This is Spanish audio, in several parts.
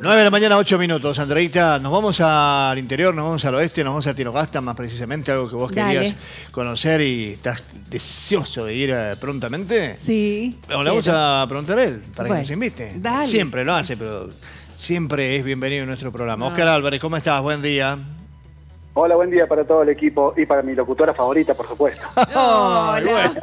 9 de la mañana, 8 minutos, Andreita. Nos vamos al interior, nos vamos al oeste, nos vamos a Tinogasta, más precisamente, algo que vos Dale. querías conocer y estás deseoso de ir eh, prontamente. Sí. Bueno, le vamos a preguntar a él para Bueno, que nos invite. dale. Siempre lo hace, pero siempre es bienvenido en nuestro programa. Oscar Álvarez, ¿cómo estás? Buen día. Hola, buen día para todo el equipo y para mi locutora favorita, por supuesto. Ay, bueno.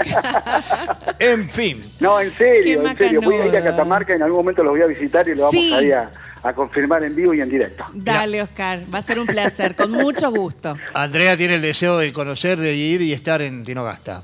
en fin. No, en serio, Qué en serio. Voy a ir a. Catamarca, en algún momento los voy a visitar y lo vamos Sí. a ir a, a confirmar en vivo y en directo. Dale, Oscar. Va a ser un placer, con mucho gusto. Andrea tiene el deseo de conocer, de ir y estar en Tinogasta.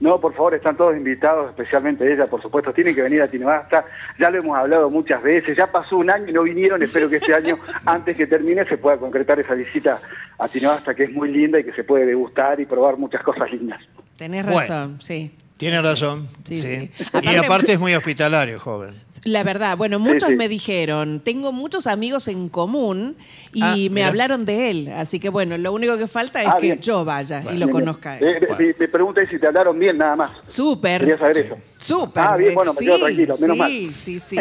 No, por favor, están todos invitados, especialmente ella, por supuesto. Tienen que venir a Tinogasta. Ya lo hemos hablado muchas veces. Ya pasó un año y no vinieron. Espero que este año, antes que termine, se pueda concretar esa visita a Tinogasta, que es muy linda y que se puede degustar y probar muchas cosas lindas. Tenés Bueno. razón, sí. Tiene razón. Sí, sí. Y Aparte- aparte es muy hospitalario, joven. La verdad, bueno, muchos sí. me dijeron, tengo muchos amigos en común y Ah, me mira. hablaron de él. Así que bueno, lo único que falta es Ah, que bien. yo vaya y lo Bien, bien. conozca. a él. Eh, eh, mi, mi pregunta es si te hablaron bien, nada más. Súper. Quería saber eso. Súper. Ah, bien, bueno, me sí, quedo tranquilo, menos sí, mal. Sí, sí,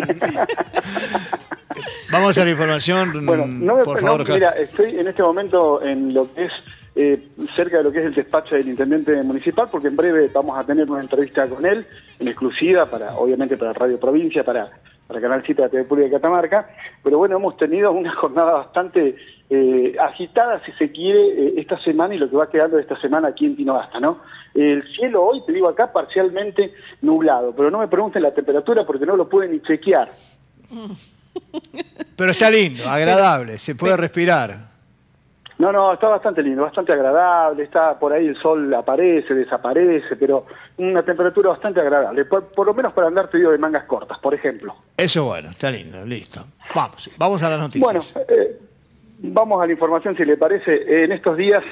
Vamos a la información, Bueno, no me, por no, favor, mira, estoy en este momento en lo que es eh, cerca de lo que es el despacho del intendente municipal, porque en breve vamos a tener una entrevista con él, en exclusiva, para obviamente para Radio Provincia, para, para Canal 7 de la TV Pública de Catamarca. Pero bueno, hemos tenido una jornada bastante eh, agitada, si se quiere, eh, esta semana y lo que va quedando de esta semana aquí en Tinogasta, ¿no? El cielo hoy, te digo acá, parcialmente nublado, pero no me pregunten la temperatura porque no lo pueden ni chequear. Pero está lindo, agradable, se puede respirar. No, no, está bastante lindo, bastante agradable, está por ahí el sol aparece, desaparece, pero una temperatura bastante agradable, por, por lo menos para andar pedido de mangas cortas, por ejemplo. Eso es bueno, está lindo, listo. Vamos, vamos a las Bueno, noticias. eh, vamos a la información si le parece. En estos días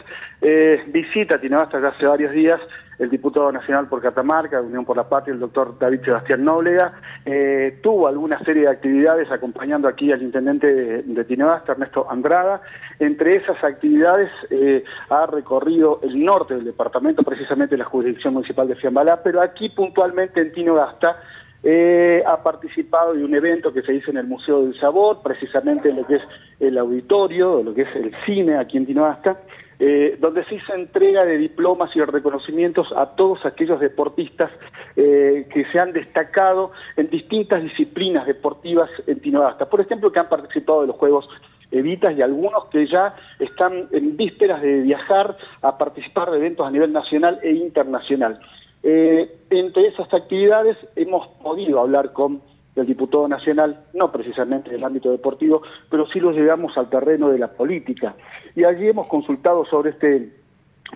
eh, visita a Tinogasta ya hace varios días el diputado nacional por Catamarca, Unión por la Patria, el doctor David Sebastián Nóblega. Eh, tuvo alguna serie de actividades acompañando aquí al intendente de, de Ernesto Andrada. Entre esas actividades eh, ha recorrido el norte del departamento, precisamente la jurisdicción municipal de Fiambalá, pero aquí puntualmente en Tinogasta eh, ha participado de un evento que se hizo en el Museo del Sabor, precisamente en lo que es el auditorio, lo que es el cine aquí en Tinogasta, eh, donde se hizo entrega de diplomas y reconocimientos a todos aquellos deportistas eh, que se han destacado en distintas disciplinas deportivas en Tinogasta. Por ejemplo, que han participado de los Juegos Evitas y algunos que ya están en vísperas de viajar a participar de eventos a nivel nacional e internacional. Eh, entre esas actividades hemos podido hablar con el diputado nacional, no precisamente del ámbito deportivo, pero sí lo llevamos al terreno de la política. Y allí hemos consultado sobre este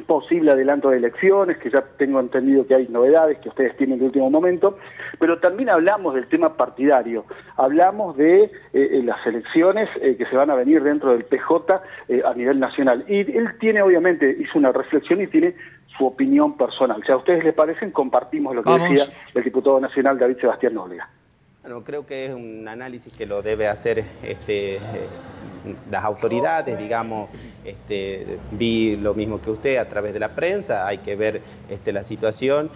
posible adelanto de elecciones, que ya tengo entendido que hay novedades que ustedes tienen de último momento, pero también hablamos del tema partidario, hablamos de eh, eh, las elecciones eh, que se van a venir dentro del PJ eh, a nivel nacional. Y él tiene, obviamente, hizo una reflexión y tiene su opinión personal. Si a ustedes les parecen, compartimos lo que Vamos. decía el diputado nacional David Sebastián Nóbrega. Bueno, creo que es un análisis que lo debe hacer este, eh, las autoridades, digamos, este, vi lo mismo que usted a través de la prensa, hay que ver este, la situación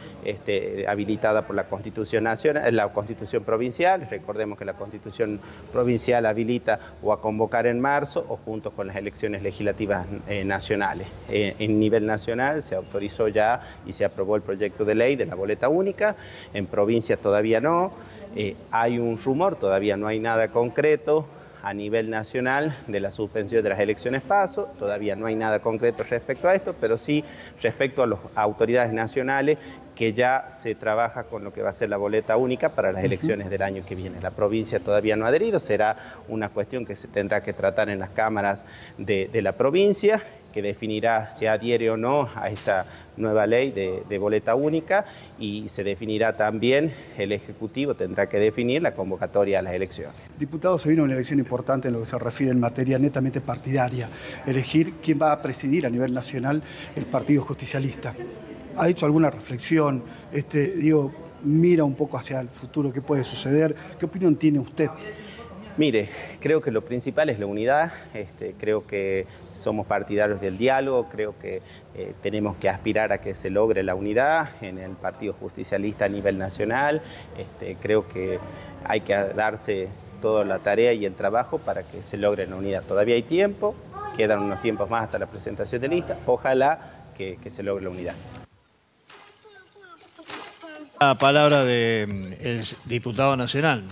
habilitada por la Constitución Nacional, la Constitución Provincial, recordemos que la Constitución Provincial habilita o a convocar en marzo o junto con las elecciones legislativas eh, nacionales. Eh, en nivel nacional se autorizó ya y se aprobó el proyecto de ley de la boleta única, en provincia todavía no. Eh, hay un rumor, todavía no hay nada concreto a nivel nacional de la suspensión de las elecciones paso, todavía no hay nada concreto respecto a esto, pero sí respecto a las autoridades nacionales que ya se trabaja con lo que va a ser la boleta única para las elecciones del año que viene. La provincia todavía no ha adherido, será una cuestión que se tendrá que tratar en las cámaras de, de la provincia, que definirá si adhiere o no a esta nueva ley de, boleta única y se definirá también, el Ejecutivo tendrá que definir la convocatoria a las elecciones. Diputado, se viene una elección importante en lo que se refiere en materia netamente partidaria, elegir quién va a presidir a nivel nacional el Partido Justicialista. ¿Ha hecho alguna reflexión? Este, digo, mira un poco hacia el futuro, qué puede suceder. ¿Qué opinión tiene usted? Mire, creo que lo principal es la unidad, este, creo que somos partidarios del diálogo, creo que eh, tenemos que aspirar a que se logre la unidad en el Partido Justicialista a nivel nacional, este, creo que hay que darse toda la tarea y el trabajo para que se logre la unidad. Todavía hay tiempo, quedan unos tiempos más hasta la presentación de lista, ojalá que, que se logre la unidad. La palabra del diputado nacional.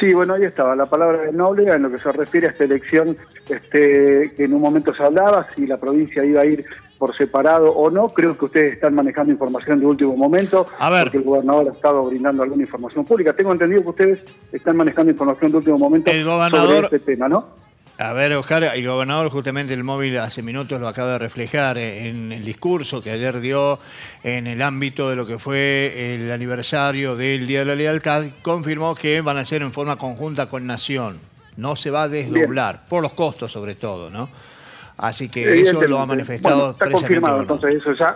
Sí, bueno, ahí estaba, la palabra de Noble en lo que se refiere a esta elección este, que en un momento se hablaba, si la provincia iba a ir por separado o no. Creo que ustedes están manejando información de último momento, A ver. porque el gobernador ha estado brindando alguna información pública. Tengo entendido que ustedes están manejando información de último momento El gobernador- sobre este tema, ¿no? A ver, Oscar, el gobernador justamente el móvil hace minutos lo acaba de reflejar en el discurso que ayer dio en el ámbito de lo que fue el aniversario del Día de la Lealtad, confirmó que van a ser en forma conjunta con Nación. No se va a desdoblar, por los costos sobre todo, ¿no? Así que eso lo ha manifestado Bueno, está confirmado, entonces eso ya,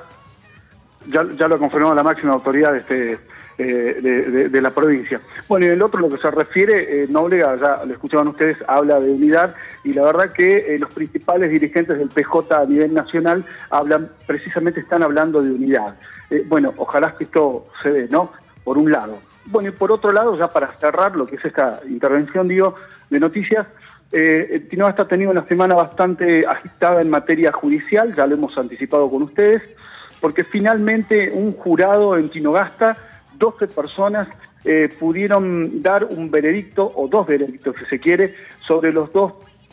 ya, ya lo confirmó la máxima autoridad de, este, eh, de, de- de la provincia. Bueno, y el otro, lo que se refiere, eh, Nóbrega, ya lo escuchaban ustedes, habla de unidad, y la verdad que eh, los principales dirigentes del PJ a nivel nacional hablan, precisamente están hablando de unidad. Eh, bueno, ojalá que esto se dé, ¿no? Por un lado. Bueno, y por otro lado, ya para cerrar lo que es esta intervención, digo, de noticias, eh, Tinogasta ha tenido una semana bastante agitada en materia judicial, ya lo hemos anticipado con ustedes, porque finalmente un jurado en Tinogasta, 12 personas eh, pudieron dar un veredicto, o dos veredictos si se quiere, sobre los dos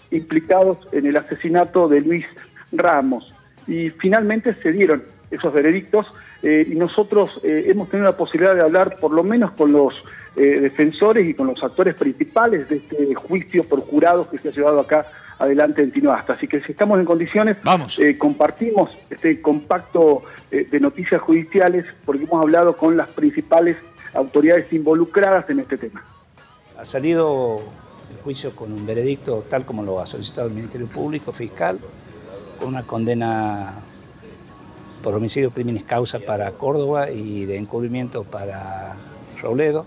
implicados en el asesinato de Luis Ramos. Y finalmente se dieron esos veredictos eh, y nosotros eh, hemos tenido la posibilidad de hablar por lo menos con los defensores y con los actores principales de este juicio por jurados que se ha llevado acá adelante en Tinoasta. Así que si estamos en condiciones, Vamos. eh, compartimos este compacto eh, de noticias judiciales porque hemos hablado con las principales autoridades involucradas en este tema. Ha salido el juicio con un veredicto tal como lo ha solicitado el Ministerio Público Fiscal, con una condena por homicidio crímenes causa para Córdoba y de encubrimiento para Robledo.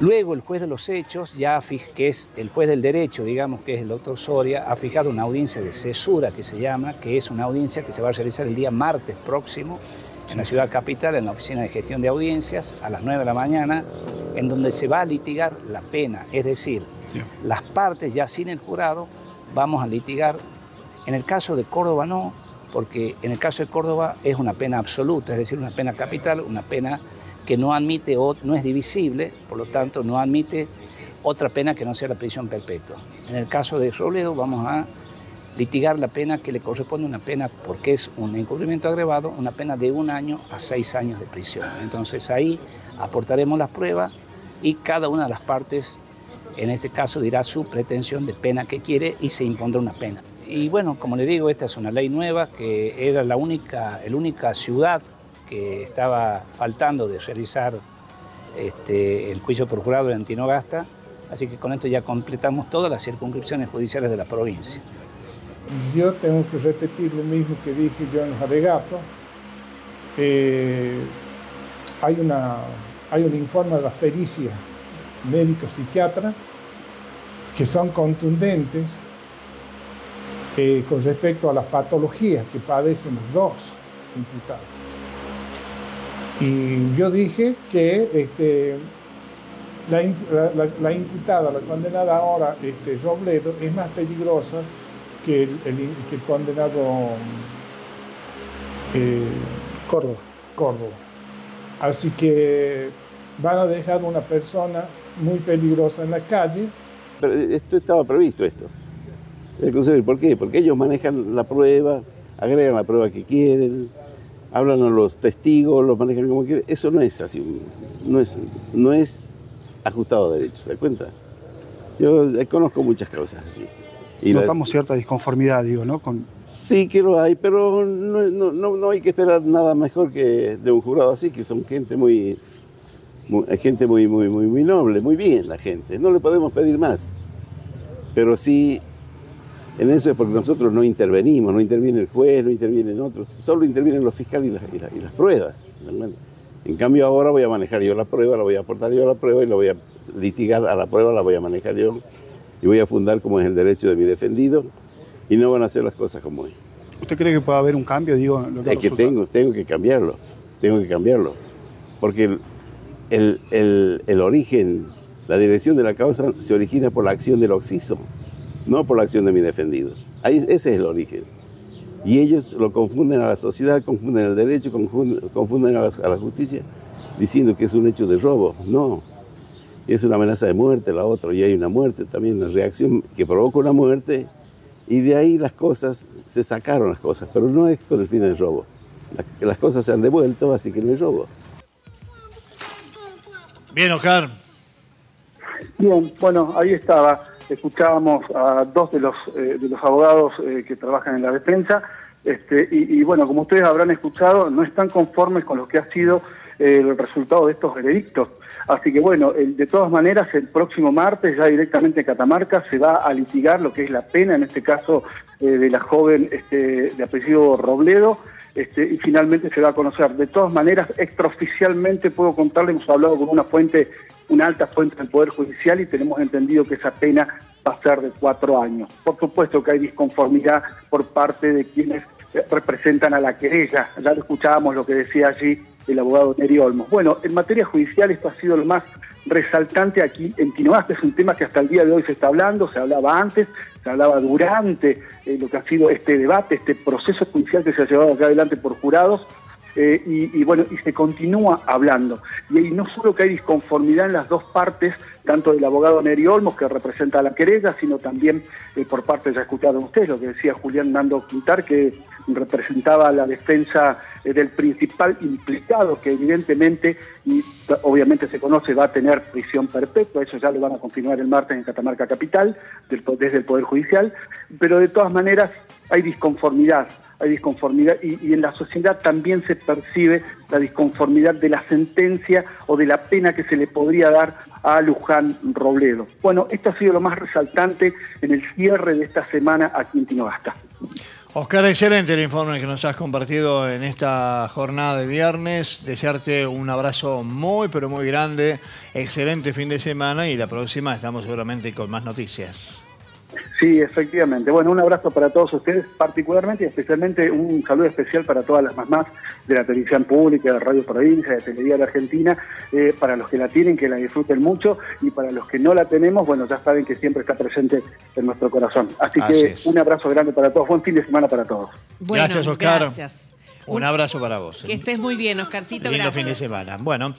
Luego el juez de los hechos, ya que es el juez del derecho, digamos que es el doctor Soria, ha fijado una audiencia de cesura que se llama, que es una audiencia que se va a realizar el día martes próximo en la ciudad capital, en la oficina de gestión de audiencias, a las 9 de la mañana, en donde se va a litigar la pena, es decir, las partes ya sin el jurado vamos a litigar. En el caso de Córdoba no, porque en el caso de Córdoba es una pena absoluta, es decir, una pena capital, una pena que no admite no es divisible, por lo tanto no admite otra pena que no sea la prisión perpetua. En el caso de Robledo vamos a litigar la pena que le corresponde una pena, porque es un encubrimiento agravado, una pena de un año a seis años de prisión. Entonces ahí aportaremos las pruebas y cada una de las partes, en este caso, dirá su pretensión de pena que quiere y se impondrá una pena. Y bueno, como le digo, esta es una ley nueva que era la única, la única ciudad que estaba faltando de realizar este, el juicio por jurado en Tinogasta, así que con esto ya completamos todas las circunscripciones judiciales de la provincia. Yo tengo que repetir lo mismo que dije yo en los alegatos. Eh, hay, una, hay un informe de las pericias médicos psiquiatras que son contundentes eh, con respecto a las patologías que padecen los dos imputados. Y yo dije que este, la, la- la- la imputada, la condenada ahora, este, Robledo, es más peligrosa que el, el- que el condenado eh, Córdoba. Córdoba. Así que van a dejar una persona muy peligrosa en la calle. Pero esto estaba previsto, esto. El Consejo, ¿Por qué? Porque ellos manejan la prueba, agregan la prueba que quieren, hablan a los testigos, los manejan como quieren. Eso no es así, no es, no es ajustado a derecho, ¿se da cuenta? Yo eh, conozco muchas causas así. Y las- Notamos cierta disconformidad, digo, ¿no? Con, Sí que lo hay, pero no, no- no- no hay que esperar nada mejor que de un jurado así, que son gente muy, muy- gente muy, muy, muy, muy noble, muy bien la gente. No le podemos pedir más. Pero sí, en eso es porque nosotros no intervenimos, no interviene el juez, no intervienen otros, solo intervienen los fiscales y las, y las- y las pruebas. En cambio ahora voy a manejar yo la prueba, la voy a aportar yo a la prueba y la voy a litigar a la prueba, la voy a manejar yo y voy a fundar como es el derecho de mi defendido y no van a hacer las cosas como es. ¿Usted cree que puede haber un cambio? Digo, lo Es que tengo, tengo que cambiarlo, tengo que cambiarlo. Porque el, el- el- el origen La dirección de la causa se origina por la acción del oxiso, no por la acción de mi defendido. Ahí, ese es el origen. Y ellos lo confunden a la sociedad, confunden el derecho, confunden, a, la, justicia, diciendo que es un hecho de robo. No, es una amenaza de muerte la otra, y hay una muerte también, una reacción que provoca una muerte, y de ahí las cosas, se sacaron las cosas, pero no es con el fin del robo. Las, cosas se han devuelto, así que no hay robo. Bien, Oscar. Bien, bueno, ahí estaba escuchábamos a dos de los, eh, de los abogados eh, que trabajan en la defensa, este, y, bueno, como ustedes habrán escuchado, no están conformes con lo que ha sido eh, el resultado de estos veredictos. Así que bueno, de todas maneras, el próximo martes, ya directamente en Catamarca, se va a litigar lo que es la pena, en este caso de la joven este, de apellido Robledo, este, y finalmente se va a conocer. De todas maneras, extraoficialmente puedo contarle, hemos hablado con una fuente una alta fuente del Poder Judicial y tenemos entendido que esa pena va a ser de cuatro años. Por supuesto que hay disconformidad por parte de quienes representan a la querella. Ya escuchábamos lo que decía allí el abogado Neri Olmos. Bueno, en materia judicial esto ha sido lo más resaltante aquí en Este Es un tema que hasta el día de hoy se está hablando, se hablaba antes, se hablaba durante eh, lo que ha sido este debate, este proceso judicial que se ha llevado acá adelante por jurados eh, y, bueno, y se continúa hablando. Y ahí no solo que hay disconformidad en las dos partes, tanto del abogado Neri Olmos, que representa a la querella, sino también eh, por parte, ya escuchado ustedes, lo que decía Julián Nando Quintar, que representaba la defensa eh, del principal implicado, que evidentemente, y obviamente se conoce, va a tener prisión perpetua, eso ya lo van a continuar el martes en Catamarca Capital, desde el Poder Judicial, pero de todas maneras hay disconformidad hay disconformidad y, en la sociedad también se percibe la disconformidad de la sentencia o de la pena que se le podría dar a Luján Robledo. Bueno, esto ha sido lo más resaltante en el cierre de esta semana aquí en Tinogasta. Oscar, excelente el informe que nos has compartido en esta jornada de viernes. Desearte un abrazo muy, pero muy grande. Excelente fin de semana y la próxima estamos seguramente con más noticias. Sí, efectivamente. Bueno, un abrazo para todos ustedes, particularmente y especialmente un saludo especial para todas las mamás de la televisión pública, de Radio Provincia, de Televisión de Argentina, eh, para los que la tienen, que la disfruten mucho, y para los que no la tenemos, bueno, ya saben que siempre está presente en nuestro corazón. Así, que un abrazo grande para todos, buen fin de semana para todos. gracias, Oscar. Gracias. Un, abrazo para vos. Que estés muy bien, Oscarcito. Lindo fin de semana. Bueno.